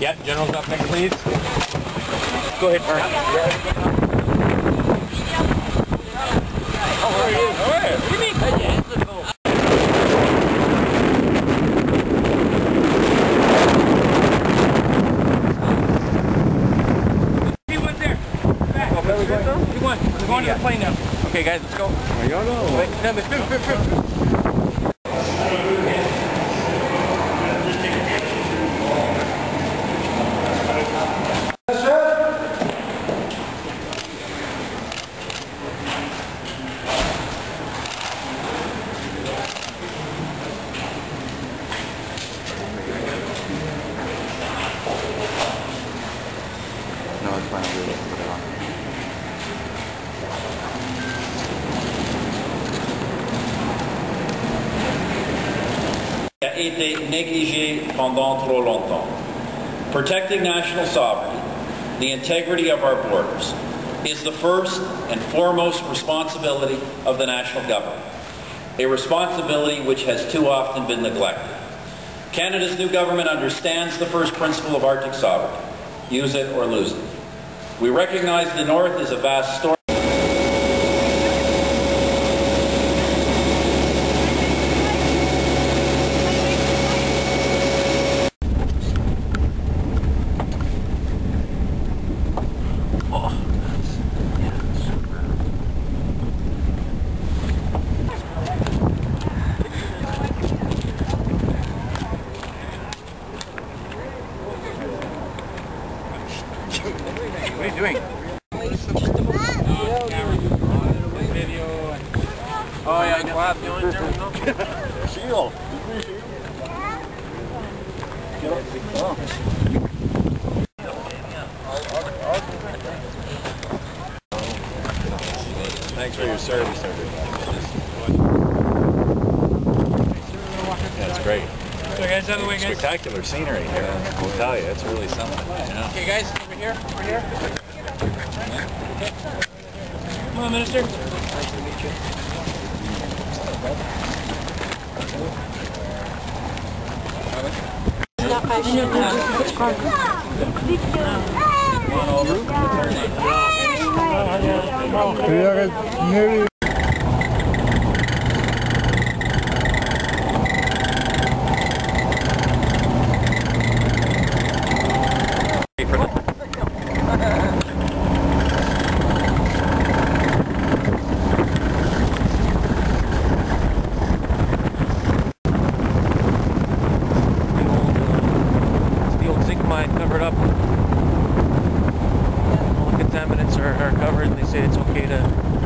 Yep, General's up next, please. Go ahead, Mark. Oh, where are you? Yeah. What do you mean? Hey, yeah, let's go. P1's there. Back. P1. We're going to the plane now. Okay, guys, let's go. Wait, no, but spin, spin, spin. I'll put it été négligé pendant trop longtemps. Protecting national sovereignty, the integrity of our borders, is the first and foremost responsibility of the national government, a responsibility which has too often been neglected. Canada's new government understands the first principle of Arctic sovereignty, use it or lose it. We recognize the North is a vast storm. What are you doing? Oh, yeah, clap. Shield. Thanks for your service, everybody. That's great. So, guys, out of the way, guys. Spectacular scenery here. I'll tell you, it's really something. You know? Okay, guys, over here, over here. Come on, Minister. The Here, nearly mine covered up. All the contaminants are, are covered and they say it's okay to,